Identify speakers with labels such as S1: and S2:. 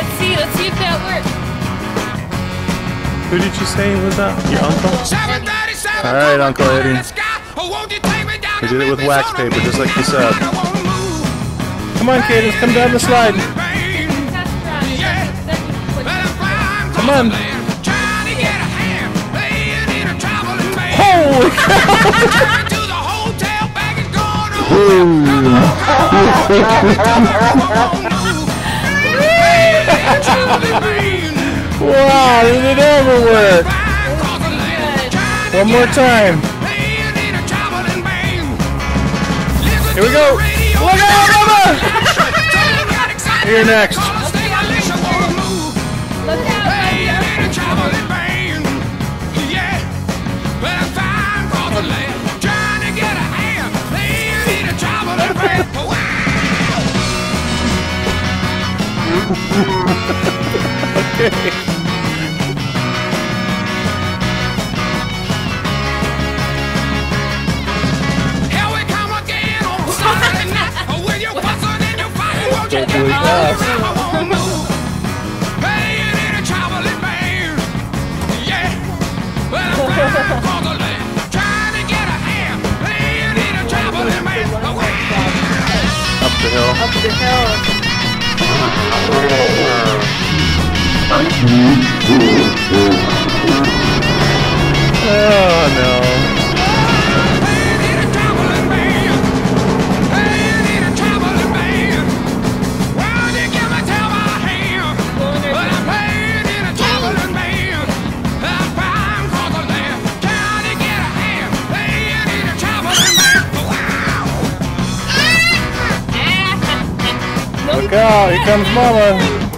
S1: Let's see. Let's see if that works.
S2: Who did you say was that? Your uncle?
S3: All
S2: Alright, Uncle Eddie. We did it with wax paper, just like you said. Come on, Cadence, come down the slide.
S1: Test run.
S3: Yeah.
S1: Then you put
S2: Come on. Holy Wow, did it ever work? One more time. Here we go. Look out! You're next.
S1: Look out, Micah.
S2: Don't Oh no. Look out, here comes Mama.